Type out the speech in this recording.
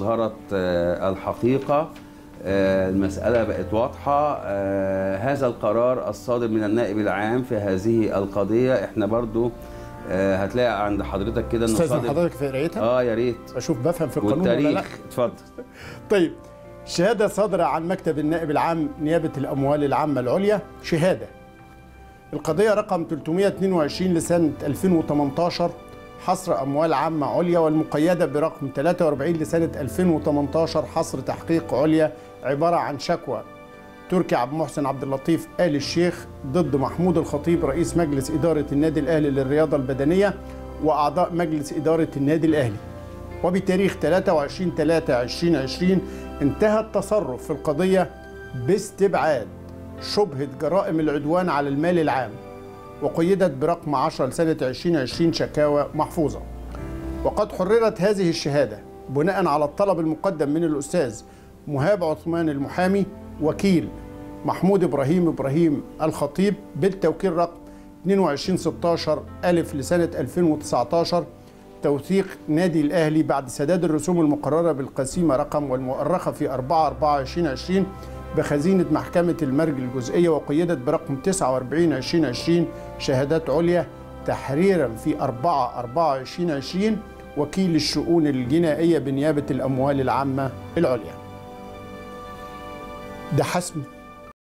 ظهرت آه، الحقيقة آه، المسألة بقت واضحة آه، هذا القرار الصادر من النائب العام في هذه القضية. إحنا برضو هتلاقي عند حضرتك كده إنه استاذن حضرتك في قرايتها؟ آه يا ريت. أشوف بفهم في القانون ولا لا. والتاريخ اتفضل. طيب شهادة صادرة عن مكتب النائب العام نيابة الأموال العامة العليا. شهادة. القضية رقم 322 لسنة 2018 حصر أموال عامة عليا والمقيدة برقم 43 لسنة 2018 حصر تحقيق عليا عبارة عن شكوى. تركي عبد المحسن عبد اللطيف آل الشيخ ضد محمود الخطيب رئيس مجلس إدارة النادي الأهلي للرياضة البدنية وأعضاء مجلس إدارة النادي الأهلي. وبتاريخ 23 3 2020 انتهى التصرف في القضية باستبعاد شبهة جرائم العدوان على المال العام. وقيدت برقم 10 لسنة 2020 شكاوى محفوظة. وقد حررت هذه الشهادة بناء على الطلب المقدم من الأستاذ مهاب عثمان المحامي وكيل محمود إبراهيم إبراهيم الخطيب بالتوكيل رقم 2216 ألف لسنة 2019 توثيق نادي الأهلي بعد سداد الرسوم المقررة بالقسيمة رقم والمؤرخة في 4 4 2020 بخزينة محكمة المرج الجزئية وقيدت برقم 49 2020 شهادات عليا تحريرا في 4 4 2020 وكيل الشؤون الجنائية بنيابة الأموال العامة العليا. ده حسم